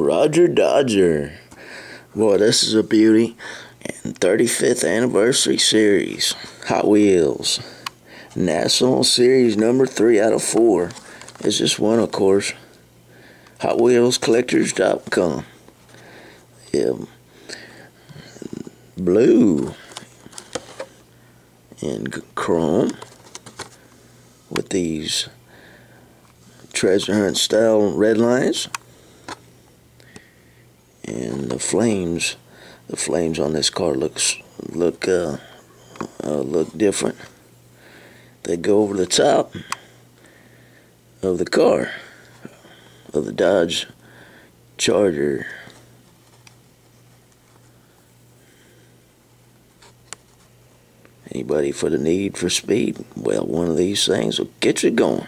Rodger Dodger. Boy, this is a beauty. And 35th anniversary series. Hot Wheels. National Series number 3 out of 4. is this one, of course. hot HotWheelsCollectors.com. Yeah. Blue. And chrome. With these treasure hunt style red lines the flames the flames on this car looks look uh, uh, look different. They go over the top of the car of the Dodge Charger. Anybody for the need for speed? Well one of these things will get you going